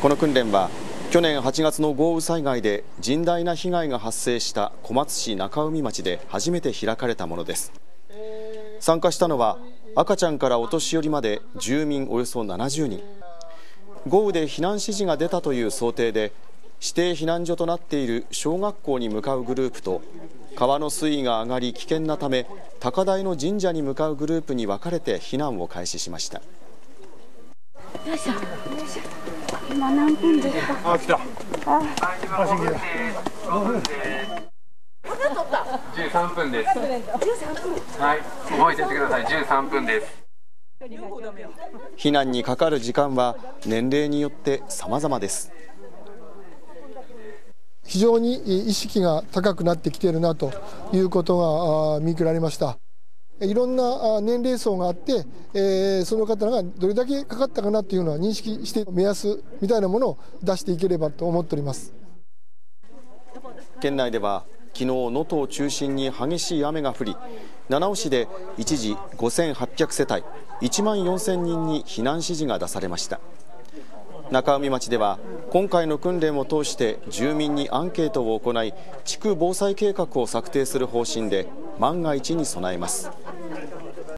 この訓練は去年8月の豪雨災害で甚大な被害が発生した小松市中海町で初めて開かれたものです。参加したのは赤ちゃんからお年寄りまで住民およそ70人。豪雨で避難指示が出たという想定で指定避難所となっている小学校に向かうグループと川の水位が上がり危険なため高台の神社に向かうグループに分かれて避難を開始しました。よいし。ょ今何分ですかあ来た。あ13分です。はい、覚えててください。13分です。避難にかかる時間は年齢によって様々です非常に意識が高くなってきているなということが見受けられましたいろんなあ年齢層があって、えーその方がどれだけかかったかなというのは認識して目安みたいなものを出していければと思っております。県内では昨日能登を中心に激しい雨が降り七尾市で一時5800世帯1万4000人に避難指示が出されました。中海町では今回の訓練を通して住民にアンケートを行い地区防災計画を策定する方針で万が一に備えます。